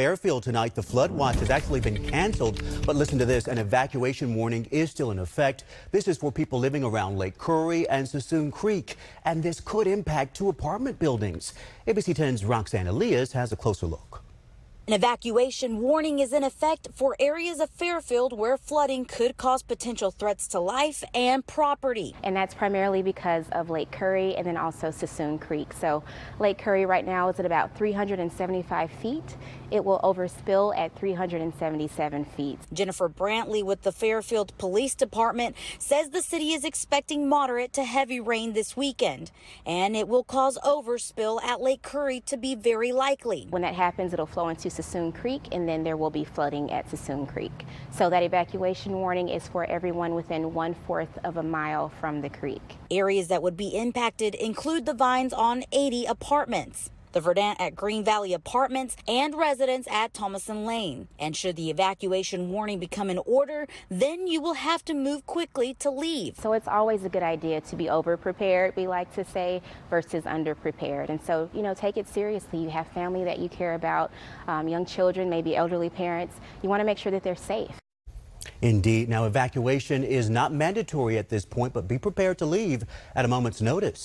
Fairfield tonight. The flood watch has actually been canceled. But listen to this, an evacuation warning is still in effect. This is for people living around Lake Curry and Suisun Creek. And this could impact two apartment buildings. ABC 10's Roxanne Elias has a closer look. An evacuation warning is in effect for areas of Fairfield where flooding could cause potential threats to life and property. And that's primarily because of Lake Curry and then also Suisun Creek. So Lake Curry right now is at about 375 feet. It will overspill at 377 feet. Jennifer Brantley with the Fairfield Police Department says the city is expecting moderate to heavy rain this weekend and it will cause overspill at Lake Curry to be very likely. When that happens, it'll flow into Suisun Creek, and then there will be flooding at Suisun Creek. So that evacuation warning is for everyone within one fourth of a mile from the creek. Areas that would be impacted include the vines on 80 apartments the Verdant at Green Valley Apartments, and residents at Thomason Lane. And should the evacuation warning become an order, then you will have to move quickly to leave. So it's always a good idea to be over prepared, we like to say, versus under prepared. And so, you know, take it seriously. You have family that you care about, um, young children, maybe elderly parents. You want to make sure that they're safe. Indeed. Now, evacuation is not mandatory at this point, but be prepared to leave at a moment's notice.